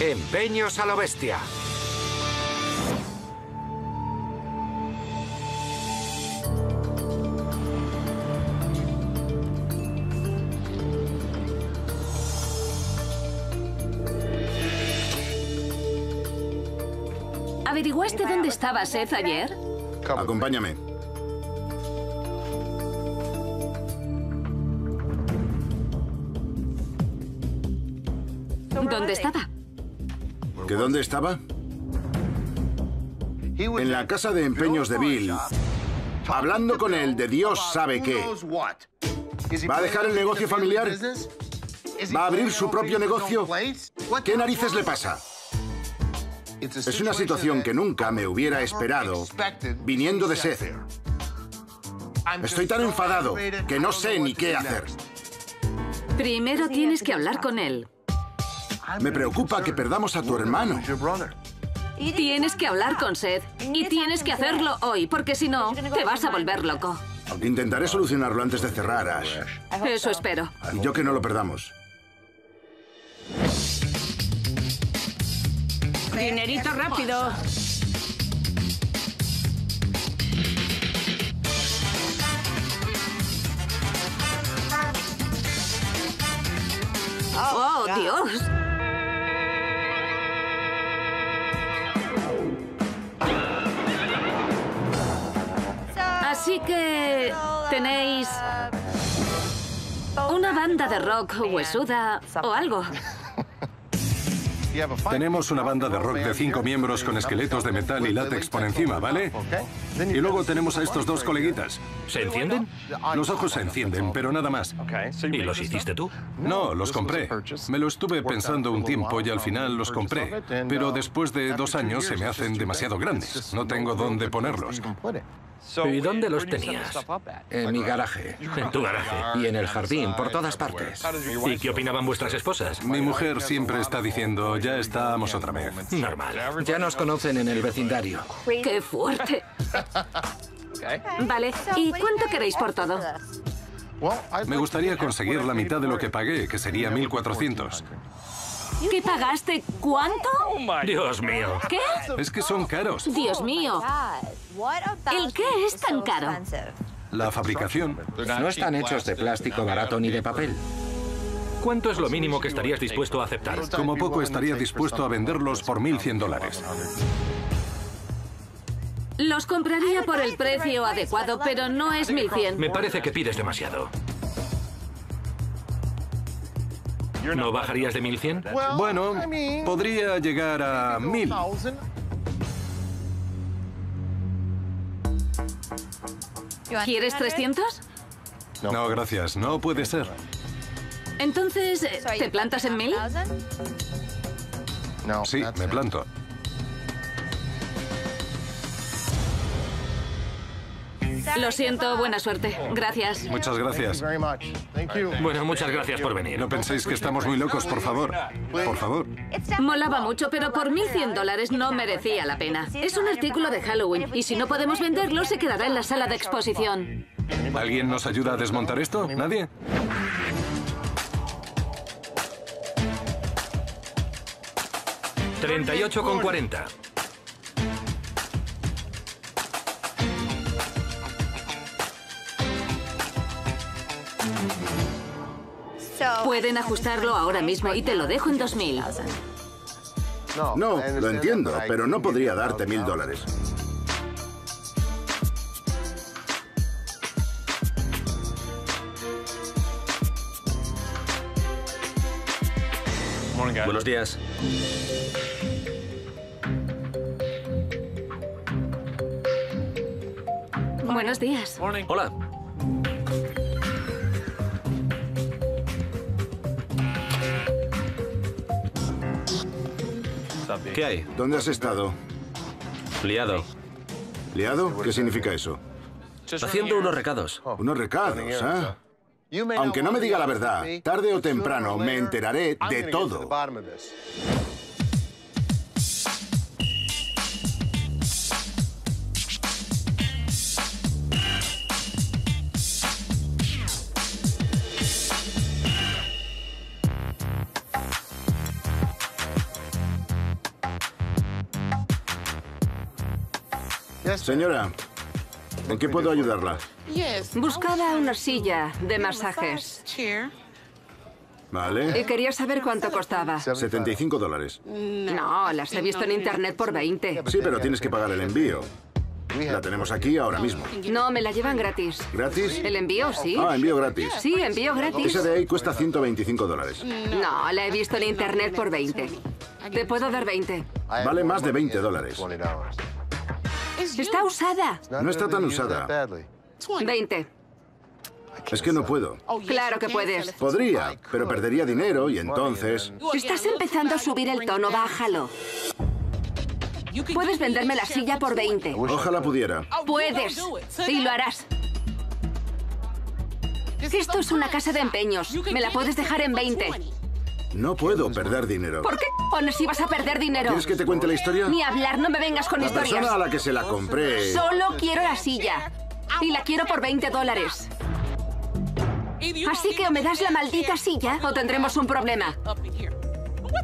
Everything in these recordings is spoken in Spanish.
Empeños a lo bestia. ¿Averiguaste dónde estaba Seth ayer? Acompáñame. ¿Dónde estaba? ¿Que dónde estaba? En la casa de empeños de Bill, hablando con él de Dios sabe qué. ¿Va a dejar el negocio familiar? ¿Va a abrir su propio negocio? ¿Qué narices le pasa? Es una situación que nunca me hubiera esperado viniendo de Seth. Estoy tan enfadado que no sé ni qué hacer. Primero tienes que hablar con él. Me preocupa que perdamos a tu hermano. Tienes que hablar con Seth. Y tienes que hacerlo hoy, porque si no, te vas a volver loco. Intentaré solucionarlo antes de cerrar, Ash. Eso espero. Y yo que no lo perdamos. Dinerito rápido. ¡Oh, Dios! Así que tenéis una banda de rock huesuda o algo. Tenemos una banda de rock de cinco miembros con esqueletos de metal y látex por encima, ¿vale? Y luego tenemos a estos dos coleguitas. ¿Se encienden? Los ojos se encienden, pero nada más. ¿Y los hiciste tú? No, los compré. Me lo estuve pensando un tiempo y al final los compré. Pero después de dos años se me hacen demasiado grandes. No tengo dónde ponerlos. ¿Y dónde los tenías? En mi garaje. En tu garaje. Y en el jardín, por todas partes. ¿Y qué opinaban vuestras esposas? Mi mujer siempre está diciendo, ya estamos otra vez. Normal. Ya nos conocen en el vecindario. ¡Qué fuerte! Vale, ¿y cuánto queréis por todo? Me gustaría conseguir la mitad de lo que pagué, que sería 1.400. ¿Qué pagaste? ¿Cuánto? Dios mío. ¿Qué? Es que son caros. Dios mío. ¿El qué es tan caro? La fabricación. No están hechos de plástico barato ni de papel. ¿Cuánto es lo mínimo que estarías dispuesto a aceptar? Como poco estaría dispuesto a venderlos por 1.100 dólares. Los compraría por el precio adecuado, pero no es 1100. Me parece que pides demasiado. ¿No bajarías de 1100? Bueno, podría llegar a 1.000. ¿Quieres 300? No, gracias. No puede ser. Entonces, ¿te plantas en 1000? Sí, me planto. Lo siento, buena suerte. Gracias. Muchas gracias. Bueno, muchas gracias por venir. No penséis que estamos muy locos, por favor. Por favor. Molaba mucho, pero por 1.100 dólares no merecía la pena. Es un artículo de Halloween y si no podemos venderlo, se quedará en la sala de exposición. ¿Alguien nos ayuda a desmontar esto? ¿Nadie? Treinta y ocho con cuarenta. Pueden ajustarlo ahora mismo y te lo dejo en 2000. No, lo entiendo, pero no podría darte mil dólares. Buenos días. Buenos días. Hola. ¿Qué hay? ¿Dónde has estado? Liado. ¿Liado? ¿Qué significa eso? Haciendo unos recados. Unos recados, ¿ah? Aunque no me diga la verdad, tarde o temprano me enteraré de todo. Señora, ¿en qué puedo ayudarla? Buscaba una silla de masajes y Vale. quería saber cuánto costaba. 75 dólares. No, las he visto en internet por 20. Sí, pero tienes que pagar el envío. La tenemos aquí ahora mismo. No, me la llevan gratis. ¿Gratis? ¿El envío sí? Ah, envío gratis. Sí, envío gratis. Esa de ahí cuesta 125 dólares. No, la he visto en internet por 20. Te puedo dar 20. Vale más de 20 dólares. Está usada. No está tan usada. 20. Es que no puedo. Claro que puedes. Podría, pero perdería dinero y entonces... Estás empezando a subir el tono, bájalo. Puedes venderme la silla por 20. Ojalá pudiera. Puedes. Y lo harás. Esto es una casa de empeños. Me la puedes dejar en 20. No puedo perder dinero. ¿Por qué pones si vas a perder dinero? ¿Quieres que te cuente la historia? Ni hablar, no me vengas con La historias. persona a la que se la compré... Solo quiero la silla. Y la quiero por 20 dólares. Así que o me das la maldita silla o tendremos un problema.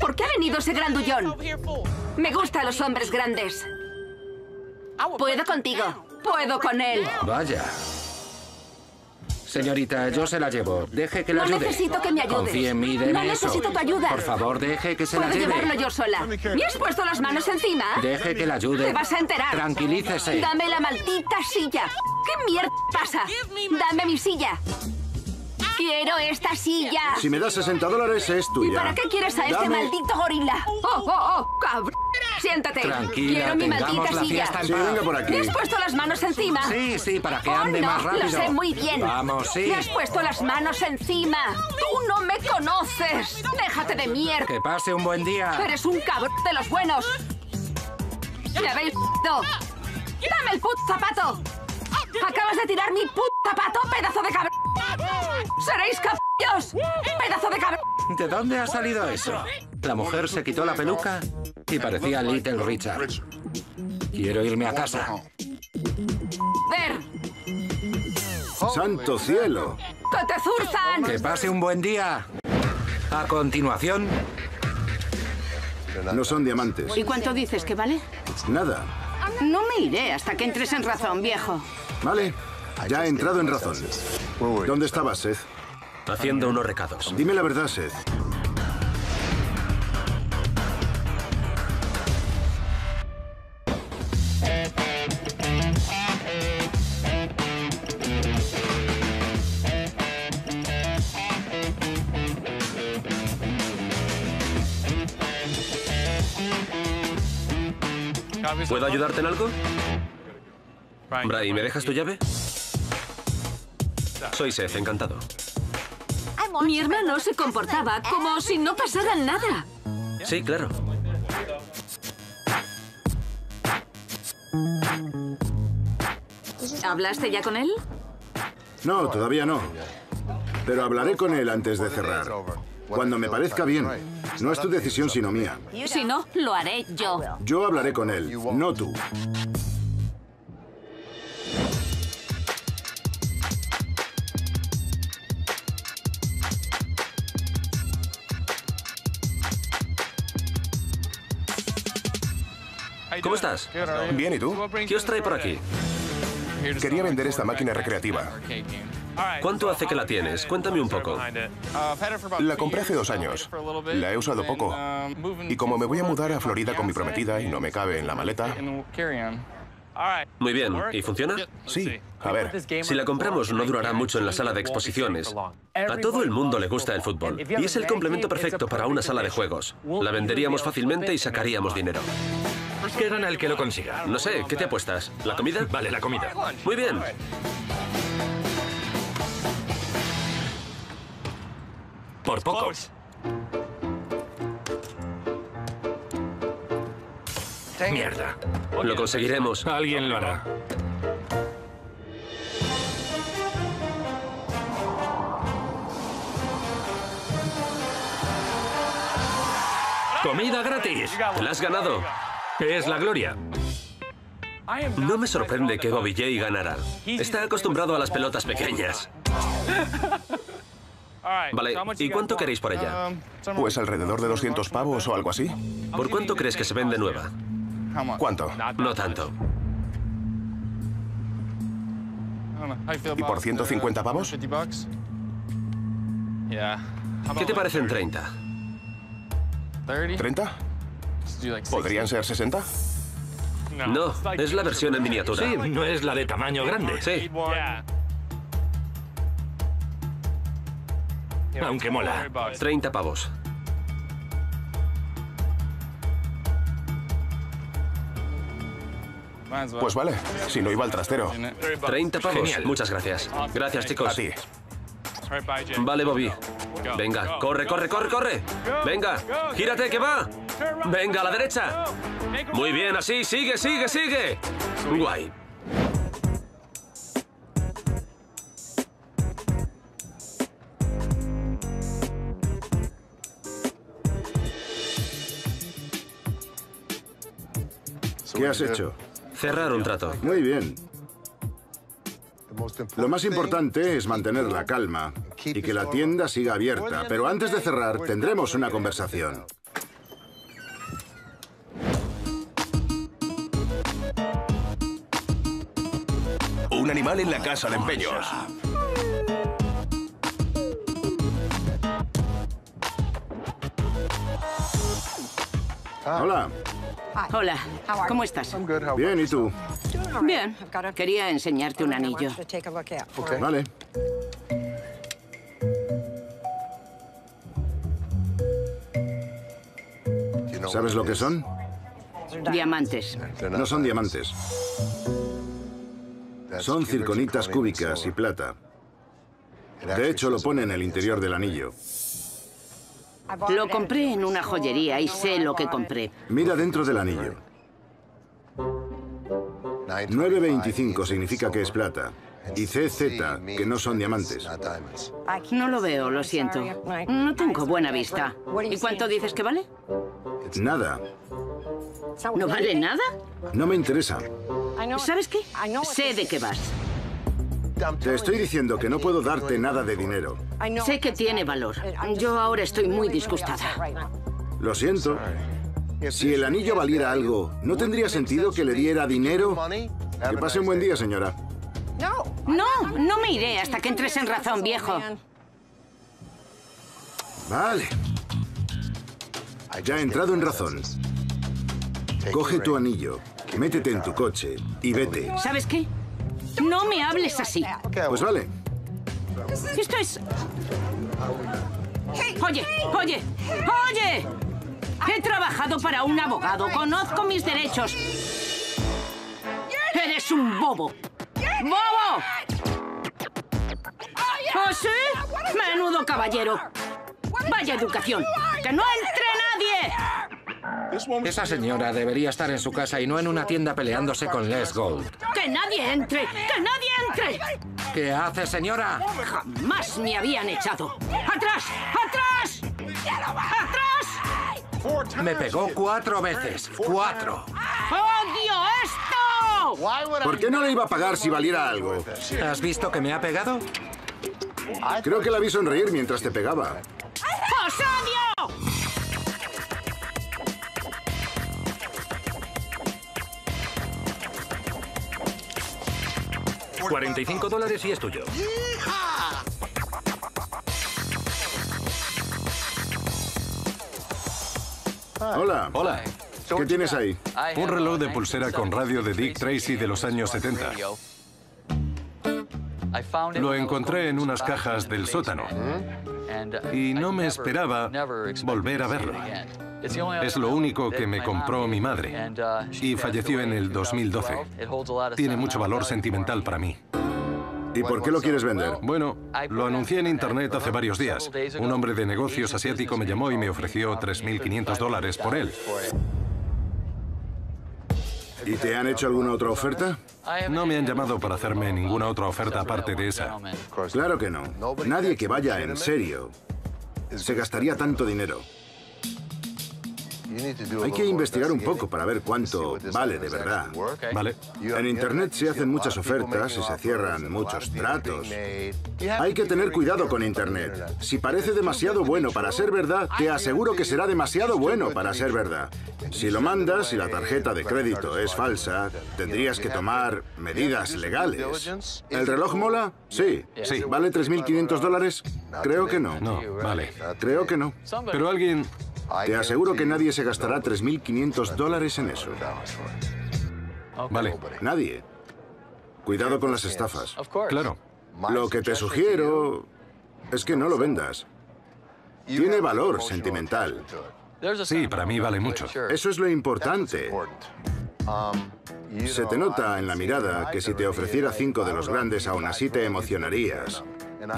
¿Por qué ha venido ese grandullón? Me gustan los hombres grandes. Puedo contigo. Puedo con él. Vaya. Señorita, yo se la llevo. Deje que la No ayude. necesito que me ayudes. Confíe en mí, No eso. necesito tu ayuda. Por favor, deje que se la Puedo lleve. llevarlo yo sola. ¿Me has puesto las manos encima? Deje que la ayude. Te vas a enterar. Tranquilícese. Dame la maldita silla. ¿Qué mierda pasa? Dame mi silla. Quiero esta silla. Si me das 60 dólares es ¿Y tuya. para qué quieres a este Dame- maldito gorila? ¡Oh, oh, oh! ¡Cabrón! Siéntate. Tranquila, Quiero mi maldita la silla. en Sí, paz. venga por aquí. ¿Me has puesto las manos encima? Sí, sí, para que Oh, ande no, más rápido. Lo sé muy bien. Vamos, sí. Me has puesto las manos encima. Tú no me conoces. Déjate de mierda. Que pase un buen día. Eres un cabrón de los buenos. ¡Ya veis, puto! ¡Dame el puto zapato! ¡Acabas de tirar mi puto zapato, pedazo de cabrón! ¡Seréis caballos! ¡Pedazo de cabrón! ¿De dónde ha salido eso? La mujer se quitó la peluca y parecía Little Richard. Quiero irme a casa. ¡Ver! ¡Santo cielo! ¡Que te zurzan! Que pase un buen día. A continuación, No son diamantes. ¿Y cuánto dices que vale? Nada. No me iré hasta que entres en razón, viejo. Vale. Ya he entrado en razón. ¿Dónde estabas, Seth? Haciendo unos recados. Dime la verdad, Seth. ¿Puedo ayudarte en algo? Bray, ¿me dejas tu llave? Soy Seth, encantado. Mi hermano se comportaba como si no pasara nada. Sí, claro. ¿Hablaste ya con él? No, todavía no. Pero hablaré con él antes de cerrar. Cuando me parezca bien. No es tu decisión, sino mía. Si no, lo haré yo. Yo hablaré con él, no tú. ¿Cómo estás? Bien, ¿y tú? ¿Qué os trae por aquí? Quería vender esta máquina recreativa. ¿Cuánto hace que la tienes? Cuéntame un poco. La compré hace dos años. La he usado poco. Y como me voy a mudar a Florida con mi prometida y no me cabe en la maleta, Muy bien. ¿Y funciona? sí. A ver, Si la compramos no durará mucho en la sala de exposiciones. A todo el mundo le gusta el fútbol. Y es el complemento perfecto para una sala de juegos. La venderíamos fácilmente y sacaríamos dinero. ¿Qué gana el que lo consiga? No sé, ¿qué te apuestas? ¿La comida? Vale, la comida. Muy bien. Por poco. Mierda. Lo conseguiremos. Alguien lo hará. Comida gratis. Te la has ganado. Es la gloria. No me sorprende que Bobby Jay ganara. Está acostumbrado a las pelotas pequeñas. Vale, ¿y cuánto queréis por ella? pues alrededor de 200 pavos o algo así. ¿Por cuánto crees que se vende nueva? ¿Cuánto? No tanto. ¿Y por 150 pavos? ¿Qué te parecen 30? ¿30? ¿Podrían ser 60? No, es la versión en miniatura. Sí, no es la de tamaño grande. Sí. Aunque mola. 30 pavos. Pues vale, si no iba al trastero. 30 pavos. Genial. Muchas gracias. Gracias, chicos. A ti. Vale, Bobby. Venga, corre, corre, corre, corre. Venga, gírate, que va. Venga, a la derecha. Muy bien, así, sigue, sigue, sigue. Guay. ¿Qué has hecho? Cerrar un trato. Muy bien. Lo más importante es mantener la calma y que la tienda siga abierta. Pero antes de cerrar, tendremos una conversación. Animal en la casa de empeños. Hola. Hola, ¿cómo estás? Bien, ¿y tú? Bien. Quería enseñarte un anillo. Vale. ¿Sabes lo que son? Diamantes. No son diamantes. Son circonitas cúbicas y plata. De hecho, lo pone en el interior del anillo. Lo compré en una joyería y sé lo que compré. Mira dentro del anillo. 925 significa que es plata. Y CZ, que no son diamantes. No lo veo, lo siento. No tengo buena vista. ¿Y cuánto dices que vale? Nada. ¿No vale nada? No me interesa. ¿Sabes qué? Sé de qué vas. Te estoy diciendo que no puedo darte nada de dinero. Sé que tiene valor. Yo ahora estoy muy disgustada. Lo siento. Si el anillo valiera algo, ¿no tendría sentido que le diera dinero? Que pase un buen día, señora. No, no me iré hasta que entres en razón, viejo. Vale. Ya he entrado en razón. Coge tu anillo, métete en tu coche y vete. ¿Sabes qué? No me hables así. Pues vale. Esto es... Oye, oye, oye. He trabajado para un abogado. Conozco mis derechos. Eres un bobo. ¡Bobo! ¿Oh, sí? Menudo caballero. Vaya educación. ¡Que no! Esa señora debería estar en su casa y no en una tienda peleándose con Les Gold. ¡Que nadie entre! ¡Que nadie entre! ¿Qué hace, señora? Jamás me habían echado. ¡Atrás! ¡Atrás! ¡Atrás! Me pegó cuatro veces. Cuatro. ¡Odio esto! ¿Por qué no le iba a pagar si valiera algo? ¿Has visto que me ha pegado? Creo que la vi sonreír mientras te pegaba. 45 dólares y es tuyo. Hola. Hola. ¿Qué tienes ahí? Un reloj de pulsera con radio de Dick Tracy de los años 70. Lo encontré en unas cajas del sótano y no me esperaba volver a verlo. Es lo único que me compró mi madre y falleció en el 2012. Tiene mucho valor sentimental para mí. ¿Y por qué lo quieres vender? Bueno, lo anuncié en internet hace varios días. Un hombre de negocios asiático me llamó y me ofreció 3.500 dólares por él. ¿Y te han hecho alguna otra oferta? No me han llamado para hacerme ninguna otra oferta aparte de esa. Claro que no. Nadie que vaya en serio se gastaría tanto dinero. Hay que investigar un poco para ver cuánto vale de verdad. Vale. En Internet se hacen muchas ofertas y se cierran muchos tratos. Hay que tener cuidado con Internet. Si parece demasiado bueno para ser verdad, te aseguro que será demasiado bueno para ser verdad. Si lo mandas y la tarjeta de crédito es falsa, tendrías que tomar medidas legales. ¿El reloj mola? Sí. Sí. ¿Vale 3.500 dólares? Creo que no. No, vale. Creo que no. Pero alguien... Te aseguro que nadie se gastará 3.500 dólares en eso. Vale, Nadie. Cuidado con las estafas. claro. Lo que te sugiero es que no lo vendas. Tiene valor sentimental. Sí, para mí vale mucho. Eso es lo importante. Se te nota en la mirada que si te ofreciera cinco de los grandes aún así te emocionarías.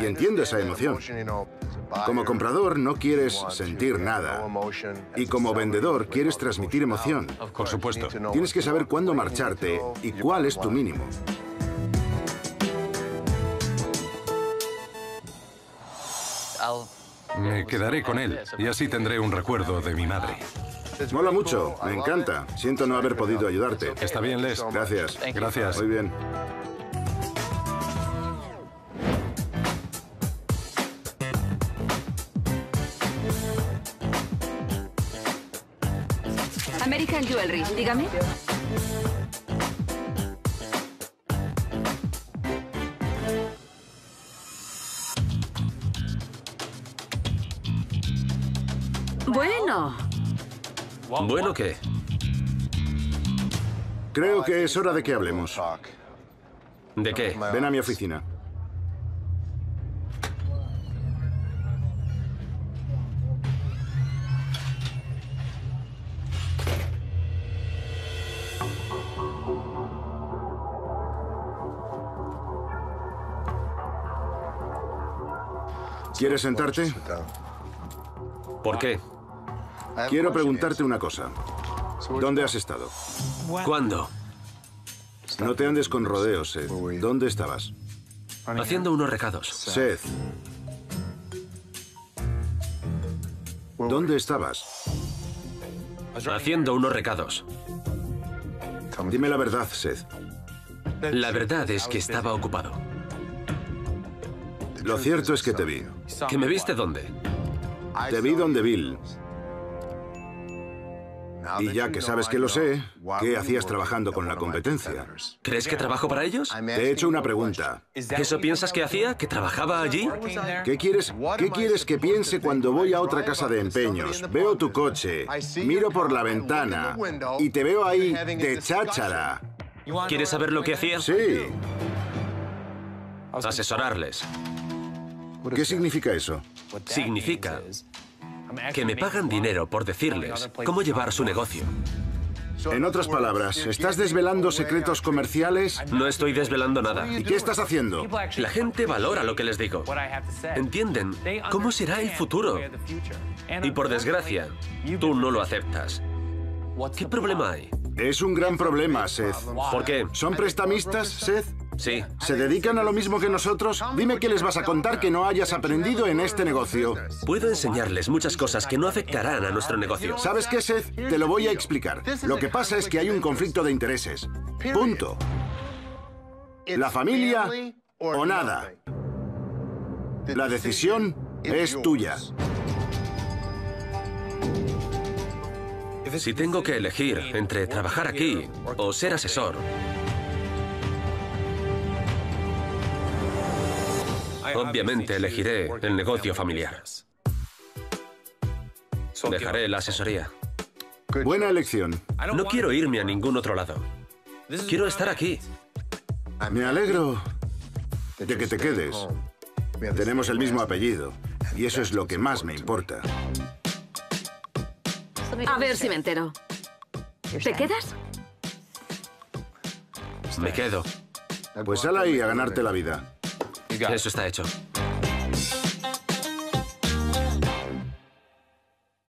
Y entiendo esa emoción. Como comprador no quieres sentir nada. Y como vendedor quieres transmitir emoción. Por supuesto. Tienes que saber cuándo marcharte y cuál es tu mínimo. Me quedaré con él y así tendré un recuerdo de mi madre. Mola mucho, me encanta. Siento no haber podido ayudarte. ¿Está bien, Les? Gracias. Gracias. Muy bien. American Jewelry, dígame. Bueno, ¿Bueno qué? Creo que es hora de que hablemos. ¿De qué? Ven a mi oficina. ¿Quieres sentarte? ¿Por qué? Quiero preguntarte una cosa. ¿Dónde has estado? ¿Cuándo? No te andes con rodeos, Seth. ¿Dónde estabas? Haciendo unos recados. Seth. ¿Dónde estabas? Haciendo unos recados. Dime la verdad, Seth. La verdad es que estaba ocupado. Lo cierto es que te vi. ¿Que me viste dónde? Te vi donde Bill. Y ya que sabes que lo sé, ¿qué hacías trabajando con la competencia? ¿Crees que trabajo para ellos? Te he hecho una pregunta. ¿Eso piensas que hacía? ¿Que trabajaba allí? ¿Qué quieres, ¿Qué quieres que piense cuando voy a otra casa de empeños? Veo tu coche, miro por la ventana y te veo ahí de cháchara. ¿Quieres saber lo que hacía? Sí. Asesorarles. ¿Qué significa eso? Significa que me pagan dinero por decirles cómo llevar su negocio. En otras palabras, ¿estás desvelando secretos comerciales? No estoy desvelando nada. ¿Y qué estás haciendo? La gente valora lo que les digo. Entienden cómo será el futuro. Y por desgracia, tú no lo aceptas. ¿Qué problema hay? Es un gran problema, Seth. ¿Por qué? ¿Son prestamistas, Seth? Sí. ¿Se dedican a lo mismo que nosotros? Dime qué les vas a contar que no hayas aprendido en este negocio. Puedo enseñarles muchas cosas que no afectarán a nuestro negocio. ¿Sabes qué, Seth? Te lo voy a explicar. Lo que pasa es que hay un conflicto de intereses. Punto. La familia o nada. La decisión es tuya. Si tengo que elegir entre trabajar aquí o ser asesor, obviamente elegiré el negocio familiar. Dejaré la asesoría. Buena elección. No quiero irme a ningún otro lado. Quiero estar aquí. Me alegro de que te quedes. Tenemos el mismo apellido y eso es lo que más me importa. a ver si me entero. ¿Te quedas? Me quedo. Pues sal ahí a ganarte la vida. Eso está hecho.